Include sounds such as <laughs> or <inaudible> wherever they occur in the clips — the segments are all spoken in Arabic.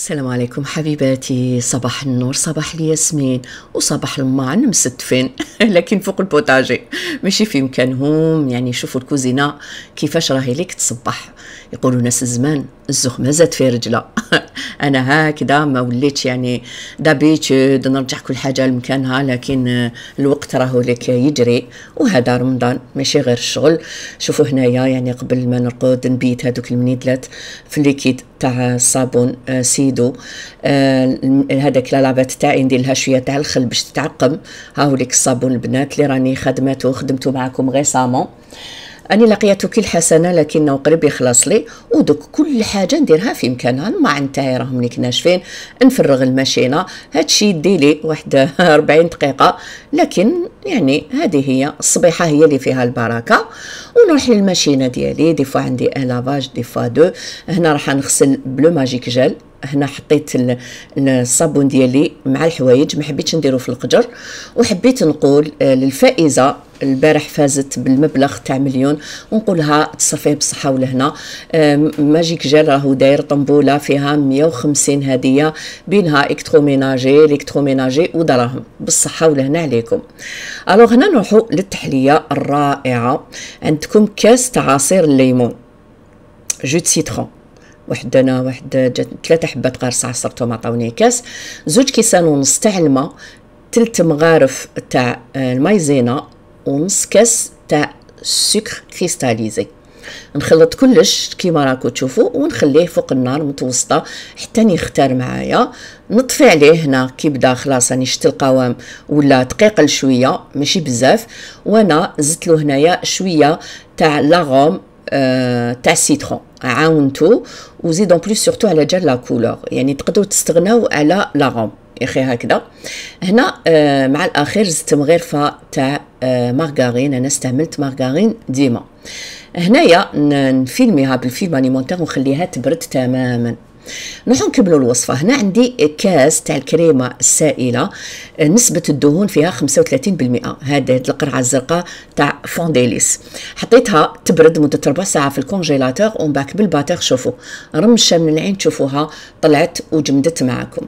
السلام عليكم حبيباتي. صباح النور صباح الياسمين وصباح الماء مستفين <laughs> لكن فوق البوتاجي. ماشي في مكانهم. يعني شوفوا الكوزينة كيفاش راهي ليك تصبح. يقولوا ناس الزمان الزخ ما زاد في رجله <laughs> أنا هكذا ما وليتش يعني دابيتود نرجع كل حاجة لمكانها لكن الوقت راهو لك يجري. وهذا رمضان ماشي غير الشغل. شوفوا هنايا يعني قبل ما نرقد نبيت هذوك المنيدلات في الليكيد تاع الصابون آه، سيدو. آه، لابات تاعي ندير لها شوية تاع الخل باش تتعقم. ها هو ليك الصابون البنات اللي راني خدمته خدمته معكم غيسامون اني لقيته كل حسنة لكنه قريب يخلص لي. ودوك كل حاجة نديرها في مكانها الماء نتاعي راهم ليك ناشفين. نفرغ الماشينة. هادشي يدي لي واحد 40 <laughs> دقيقة. لكن يعني هذه هي الصبيحة هي اللي فيها البركة. ونروح للماشينة ديالي. des fois عندي un lavage des fois deux. هنا راح نغسل ب le Magic Gel هنا حطيت الصابون ديالي مع الحوايج. ما حبيتش نديرو في القجر. وحبيت نقول آه، للفائزة البارح فازت بالمبلغ تاع مليون ونقولها تصفيه بالصحه ولهنا. Magic Gel راهو داير طنبولة فيها 150 هدية بينها électroménager électroménager ودراهم. بالصحة ولهنا عليكم. Alors هنا نروحوا للتحلية الرائعة عندكم كاس تاع عصير الليمون. Jus citron. واحد أنا واحد ثلاثة حبات قارصه عصرتهم عطاوني كاس. زوج كيسان ونص تاع الماء تلت مغارف تاع ال Maïzena ونص كاس تاع سكر cristallisé نخلط كلش كيما راكو تشوفوا ونخليه فوق النار متوسطة حتى يخثار معايا. نطفي عليه هنا كي بدا خلاص راني شفت القوام ولا ثقيل شوية ماشي بزاف. وأنا زدت له هنايا شوية تاع l'arôme آه تاع citron. عاونتو. وزيد en plus surtout على جال la couleur. يعني تقدروا تستغناو على l'arôme أخي هكذا. هنا آه مع الأخير زدت مغرفة تاع آه مارغارين. أنا استعملت مارغارين ديما. هنايا نفيلميها بال film alimentaire ونخليها تبرد تماما. نروحو نكملوا الوصفة. هنا عندي كاس تاع الكريمة السائلة. نسبة الدهون فيها 35% هذا القرعة الزرقاء تاع فونديليس. حطيتها تبرد مدة ربع ساعة في ال congélateur ومن بعد بال batteur شوفوا رمشة من العين تشوفوها طلعت وجمدت معكم.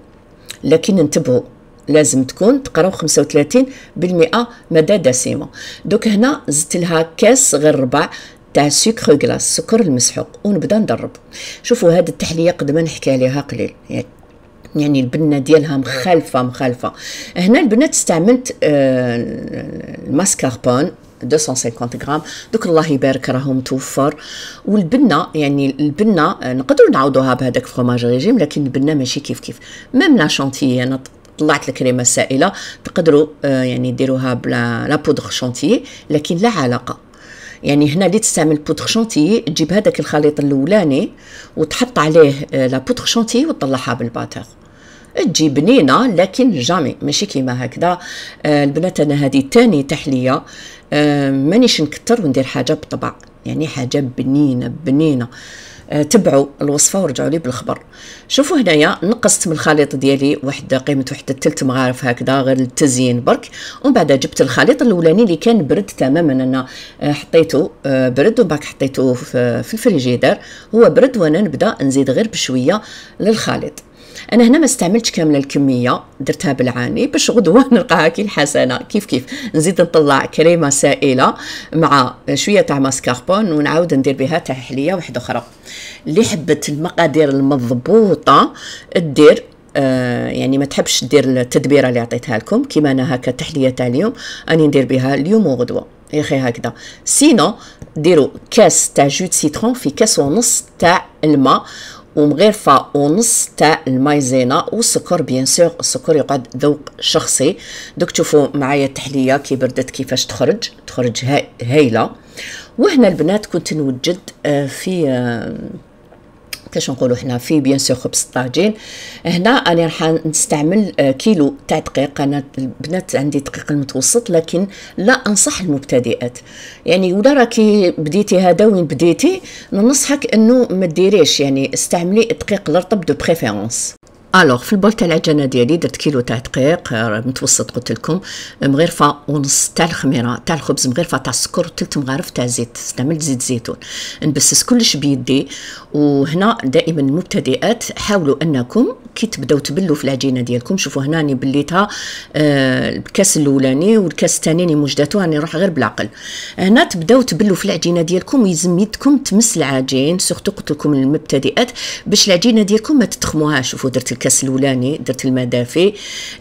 لكن انتبهوا لازم تكون تقراو 35% مادة دسمة. دوك هنا زدت لها كاس غير ربع تاع سكر glace سكر المسحوق ونبدا نضرب شوفوا هذه التحلية قد ما نحكي عليها قليل يعني البنة ديالها مخالفه مخالفة. هنا البنات استعملت آه الماسكاربون 250 غرام. دوك الله يبارك راهو متوفر والبنة يعني البنة نقدروا نعوضوها بهذاك fromage régime لكن البنة ماشي كيف كيف. même la chantilly أنا طلعت الكريمة السائلة تقدروا آه يعني ديروها ب la poudre chantilly لكن لا علاقة. يعني هنا اللي تستعمل poudre chantilly تجيب هذاك الخليط الأولاني وتحط عليه آه la poudre chantilly وتطلعها بال batteur. تجي بنينه لكن jamais ماشي كيما هكذا. آه البنات أنا هذه تاني تحلية. آه مانيش نكتر وندير حاجة بطبع يعني حاجة بنينة بنينة. آه تبعوا الوصفة ورجعوا لي بالخبر. شوفوا هنايا نقصت من الخليط ديالي واحد قيمة واحد الثلث مغارف هكذا غير للتزيين برك. ومن بعد جبت الخليط الأولاني اللي كان برد تماما. أنا آه، حطيته آه، برد ومن بعد حطيته في الفريجيدر. هو برد وأنا نبدأ نزيد غير بشوية للخليط. أنا هنا ما استعملتش كامله الكمية درتها بالعاني باش غدوه <laughs> نلقاها كي الحسنة. كيف كيف؟ نزيد نطلع كريمه سائلة مع شوية تاع ماسكاربون ونعاود ندير بها تحلية واحدة أخرى. اللي حبت المقادير المضبوطة دير آه يعني ما تحبش دير التدبيرة اللي عطيتها لكم كيما أنا هكا التحليه تاع اليوم أني ندير بها اليوم وغدوة. يا أخي هكذا. sinon ديروا كاس تاع jus citron في كاس ونص تاع الماء. ومغرفة ونص تاع ال Maïzena والسكر bien sûr السكر يقعد ذوق شخصي. دوك تشوفوا معايا التحلية كي بردت كيفاش تخرج تخرج هايلة. وهنا البنات كنت نوجد آه، في آه، كاش نقولوا حنا في bien sûr خبز الطاجين هنا أنا راح نستعمل آه، كيلو تاع دقيق. أنا البنات عندي دقيق المتوسط لكن لا أنصح المبتدئات. يعني ولا راكي بديتي هذا وين بديتي ننصحك إنه ما ديريش يعني استعملي الدقيق الرطب de préférence alors في ال bol تاع العجينه ديالي درت كيلو تاع دقيق متوسط قلت لكم مغرفه ونص تاع الخميره تاع الخبز مغرفه تاع السكر ثلاث مغارف تاع زيت استعملت زيت زيتون نبسس كلش بيدي وهنا دائما المبتدئات حاولوا انكم كي تبداو تبلوا في العجينه ديالكم شوفوا هنا راني بليتها آه الكاس الاولاني والكاس الثاني راني مجداتو راني نروح غير بالعقل هنا تبداو تبلوا في العجينه ديالكم ويلزم يدكم تمس العجين surtout قلت لكم المبتدئات باش العجينه ديالكم ما تتخموهاش شوفوا درت الكاس الأولاني درت الماء دافي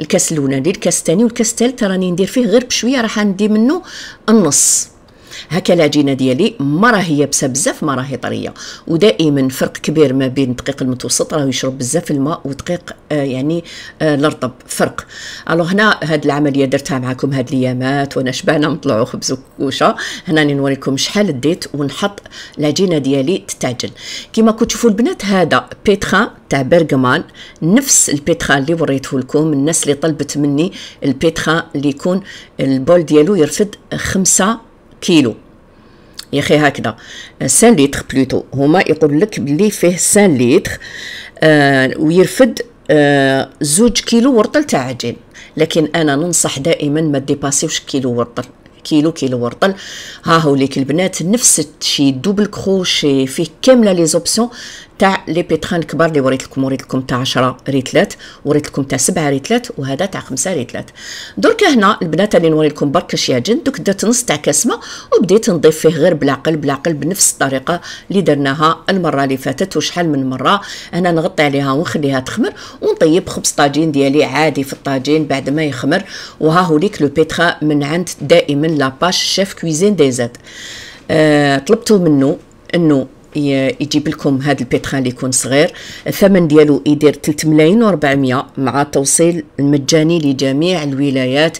الكاس الأولاني الكاس الثاني والكاس الثالث راني ندير فيه غير بشوية راح ندي منه النص. هكا العجينه ديالي ما راهي يابسة بزاف ما راهي طرية ودائما فرق كبير ما بين الدقيق المتوسط راه يشرب بزاف الماء ودقيق آه يعني آه الرطب فرق. ألو هنا هاد العملية درتها معكم هاد الأيامات وأنا شبعنا نطلعوا خبز وكوشه هنا نوريكم شحال ديت ونحط العجينه ديالي تتعجن. كما كنتوا تشوفوا البنات هذا بيتخان تاع برغمان نفس البيتخان اللي وريته لكم الناس اللي طلبت مني ال pétrin اللي يكون ال bol ديالو يرفد خمسة كيلو. يا أخي هكذا. 5 لتر plutôt هما يقول لك بلي فيه 5 لتر آه ويرفد آه زوج كيلو ورطل تاع عجين. لكن أنا ننصح دائما ما ديباسيوش كيلو ورطل. كيلو كيلو ورطل. ها هو ليك البنات نفس الشيء double crochet فيه كاملة les options تاع les pétrins الكبار اللي وريت لكم وريت لكم تاع 10 ليترات وريت لكم تاع 7 ليترات وهذا تاع 5 ليترات. درك هنا البنات اللي نوري لكم برك اش يعجن دوك درت نص تاع كاس ماء وبديت نضيف فيه غير بالعقل بالعقل بنفس الطريقة اللي درناها المرة اللي فاتت وشحال من مرة. أنا نغطي عليها ونخليها تخمر ونطيب خبز طاجين ديالي عادي في الطاجين بعد ما يخمر. وها هو ليك le pétrin من عند دائما la page Chef Cuisine DZ أه طلبتوا منه انه يجيب لكم هذا ال pétrin اللي يكون صغير. الثمن ديالو يدير 3 ملايين و400 مع التوصيل المجاني لجميع الولايات.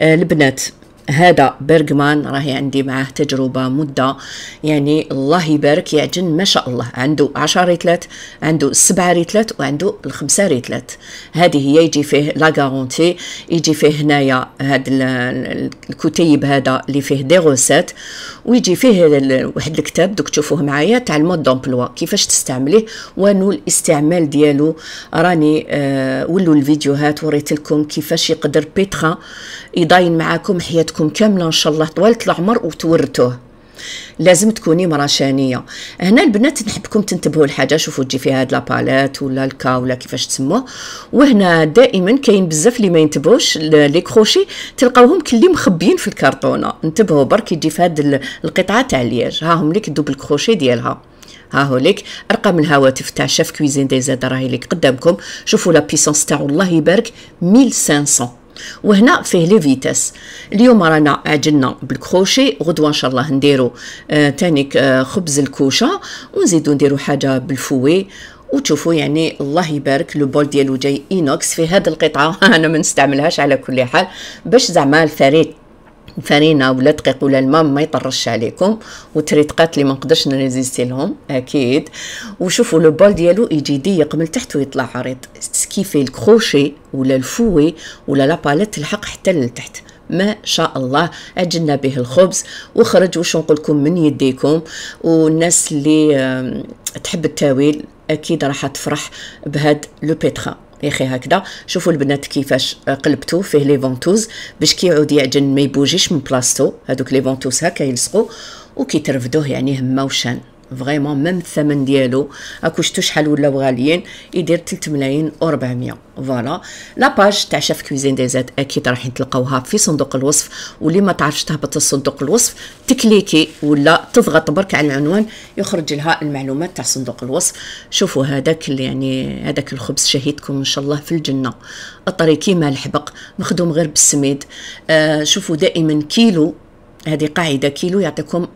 آه، البنات هذا برغمان راهي عندي معاه تجربة مدة. يعني الله يبارك يعجن ما شاء الله. عنده 10 ريتلات عنده 7 ريتلات وعنده الخمسة ريتلات. هذه هي يجي فيه لا غارونتي. يجي فيه هنايا هذا الكتيب هذا اللي فيه دي غوسات ويجي فيه واحد الكتاب دوك تشوفوه معايا تاع ال mode d'emploi كيفاش تستعمليه؟ وانو الاستعمال ديالو. راني آه ولو الفيديوهات وريت لكم كيفاش يقدر pétrin يضاين معاكم حياتكم كامله إن شاء الله طوال العمر وتورثوه لازم تكوني مرا شانية. هنا البنات نحبكم تنتبهوا لحاجة شوفوا تجي فيها هاد la palette ولا الكا ولا كيفاش تسموه. وهنا دائما كاين بزاف اللي ما ينتبهوش les crochets تلقاوهم كلي مخبيين في الكرتونه انتبهوا برك يجي في هاد القطعة تاع الياج ها هم لك double crochet ديالها. ها هو ليك. ارقام الهواتف تاع Chef Cuisine DZ راهي لك قدامكم. شوفوا la puissance تاعو الله يبارك 1500 وهنا فيه les vitesses اليوم رانا عجلنا بالكروشي غدوة إن شاء الله نديرو آه تانيك آه خبز الكوشة ونزيدو نديرو حاجة بال fouet. وتشوفوا يعني الله يبارك le bol ديالو جاي inox في هذه القطعة. <laughs> أنا ما نستعملهاش على كل حال باش زعما الفريق فرينه ولا دقيق ولا الماء ما يطرش عليكم وتريتقات اللي ما نقدرش ن résister لهم أكيد. وشوفوا le bol ديالو يجي ضيق من تحت ويطلع عريض. كيفي الكروشي ولا ال fouet ولا la palette تلحق حتى لتحت ما شاء الله عجلنا به الخبز. وخرج وش نقول لكم من يديكم؟ والناس اللي تحب التاويل أكيد راح تفرح بهاد le pétrin. يا إخي هكذا. شوفوا البنات كيفاش قلبتو فيه les ventouses باش كيعود يعجن ما يبوجيش من بلاصتو. هذوك les ventouses هكا يلصقوا وكي ترفدوه يعني هما وشان. vraiment même الثمن ديالو اكو شتو شحال ولاو غاليين يدير 3 ملايين و400 voilà la page تاع Chef Cuisine DZ أكيد راح تلقاوها في صندوق الوصف واللي ما تعرفش تهبط الصندوق الوصف ت cliquer ولا تضغط برك على العنوان يخرج لها المعلومات تاع صندوق الوصف شوفوا هذاك يعني هذاك الخبز شهيدكم ان شاء الله في الجنه الطريق كيما الحبق مخدوم غير بالسميد آه شوفوا دائما كيلو هذه قاعدة كيلو يعطيكم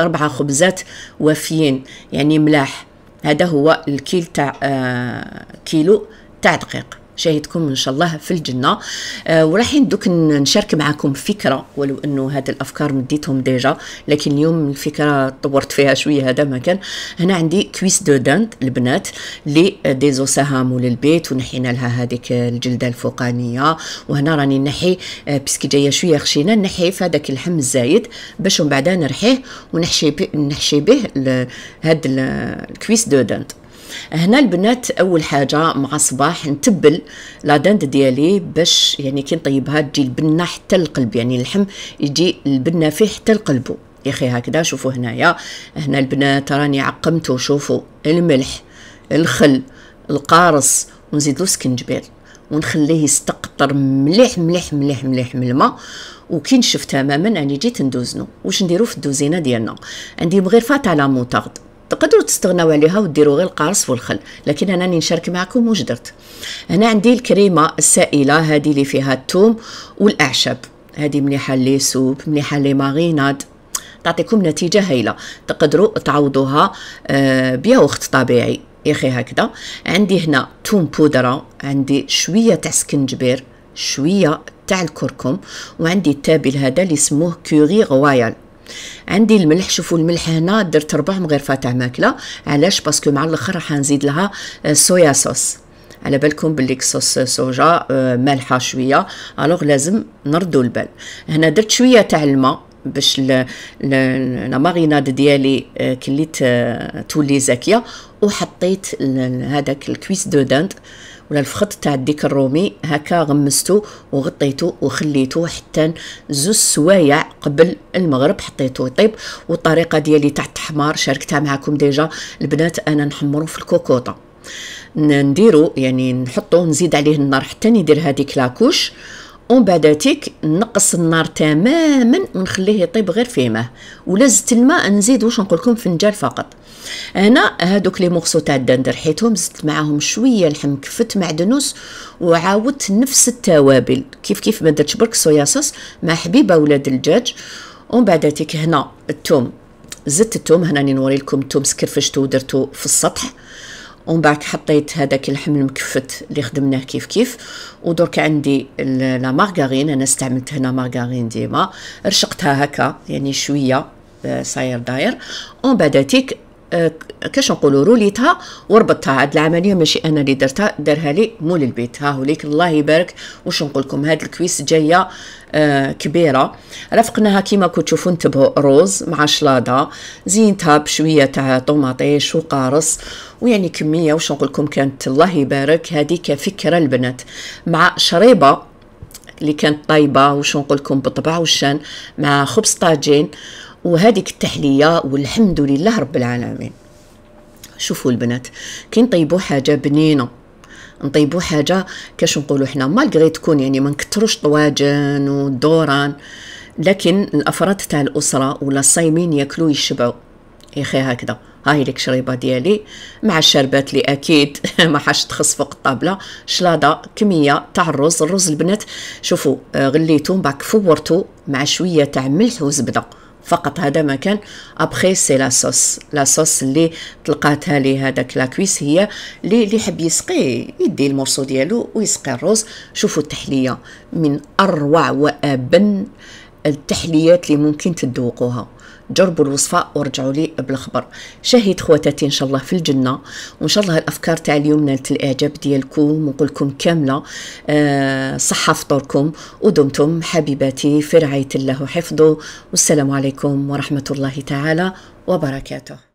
أربعة خبزات وافيين يعني ملاح. هذا هو الكيل تاع آه كيلو تاع دقيق. شاهدكم إن شاء الله في الجنة. آه وراحين دوك نشارك معكم فكرة ولو إنه هاد الأفكار مديتهم ديجا لكن اليوم الفكرة طورت فيها شوية هذا ما كان. هنا عندي cuisse de dinde البنات لي désosser هالي مول البيت ونحينا لها هذيك الجلدة الفوقانية. وهنا راني نحي آه بيسكي جاية شوية خشينة نحي في هذاك اللحم الزايد باش من بعد نرحيه ونحشي به نحشي به هاد ال cuisse de dinde هنا البنات أول حاجة مع صباح نتبل لا ديالي باش يعني كي نطيبها تجي البنه حتى القلب يعني اللحم يجي البنه فيه حتى لقلبه يا أخي هكذا شوفوا هنايا. هنا البنات راني عقمته شوفوا الملح الخل القارص ونزيد له سكنجبير ونخليه يستقطر مليح مليح مليح مليح من الماء. وكي نشف تماما راني جيت ندوزنو. واش نديرو في الدوزينة ديالنا؟ عندي مغرفه على موطارد تقدروا تستغناو عليها وديروا غير القارص والخل لكن أنا راني نشارك معكم واش درت. هنا عندي الكريمة السائلة هذه اللي فيها الثوم والأعشاب. هذه مليحة les soupes مليحة les marinades. تعطيكم نتيجة هايلة. تقدروا تعوضوها آه، بياوخت طبيعي. يا أخي هكذا. عندي هنا توم بودرة عندي شوية تاع سكنجبير شوية تاع الكركم وعندي التابل هذا اللي اسموه curry royal عندي الملح شوفوا الملح هنا درت ربع مغرفه تاع ماكلة. علاش؟ parce que مع الأخر راح نزيد لها soya sauce. على بالكم باللي sauce soja آه، مالحة شوية. alors لازم نردوا البال. هنا درت شوية تاع الماء باش la marinade ديالي آه، كليت آه، تولي زاكية. وحطيت هذاك ال cuisse de dinde ولا الفخد تاع الديك الرومي هكا غمستو وغطيتو وخليتو حتى زوج سوايع قبل المغرب حطيتو. يطيب والطريقة ديالي تاع التحمار شاركتها معكم déjà البنات أنا نحمرو في الكوكوطة. نديرو يعني نحطو نزيد عليه النار حتى يدير هذيك la couche ومن بعداتيك نقص النار تماما ونخليه يطيب غير فيه ماء. ولا زدت الماء نزيد واش نقول لكم فنجان فقط. هنا هادوك les morceaux تاع ال dinde رحيتهم زدت معاهم شوية لحم كفت معدنوس وعاودت نفس التوابل. كيف كيف ما درتش برك soya sauce مع حبيبة ولاد الدجاج ومن بعداتيك هنا الثوم زدت الثوم هنا نوري لكم الثوم سكرفشتو ودرتو في السطح. ومن بعد حطيت هذاك اللحم المكفت اللي خدمناه كيف كيف. ودرك عندي la margarine أنا استعملت هنا مارغارين ديما. رشقتها هكا يعني شوية آه، صاير داير. ومن بعداتيك آه، كاش نقولوا روليتها وربطتها هاد العملية ماشي أنا اللي درتها دارها لي مول البيت. ها هوليك الله يبارك. واش نقول لكم هاد الكويس جاية آه كبيرة. رافقناها كيما كنتو تشوفوا انتبهوا روز مع شلاضة. زينتها بشوية تاع طوماطيش وقارص ويعني كمية واش نقول لكم كانت الله يبارك. هذيك فكرة البنات. مع شريبة اللي كانت طيبه واش نقول لكم بطبع وشان مع خبز طاجين. وهذيك التحلية والحمد لله رب العالمين. شوفوا البنات كي نطيبوا حاجة بنينة نطيبوا حاجة كاش نقولوا حنا malgré تكون يعني ما نكثروش طواجن ودوران لكن الأفراد تاع الأسرة ولا الصايمين ياكلوا يشبعوا. يا أخي هكذا هاي لك شريبة ديالي مع الشربات اللي أكيد <laughs> ما راحش تخص فوق الطابلة. شلاضة كمية تاع الرز الرز البنات شوفوا آه، غليتو بعد فورتو مع شوية تاع ملح وزبدة. فقط هذا ما كان. après c'est la sauce la sauce اللي طلقاتها لي هذاك la cuisse هي اللي اللي يحب يسقي يدي ال morceau ديالو ويسقي الروز شوفوا التحلية من أروع وأبن التحليات اللي ممكن تذوقوها. جربوا الوصفة ورجعوا لي بالخبر. شهيد خواتاتي إن شاء الله في الجنة. وإن شاء الله الأفكار تاع اليوم نالت الإعجاب ديالكم. ونقول لكم كاملة. آه صحة فطوركم ودمتم حبيباتي في رعاية الله وحفظه. والسلام عليكم ورحمة الله تعالى وبركاته.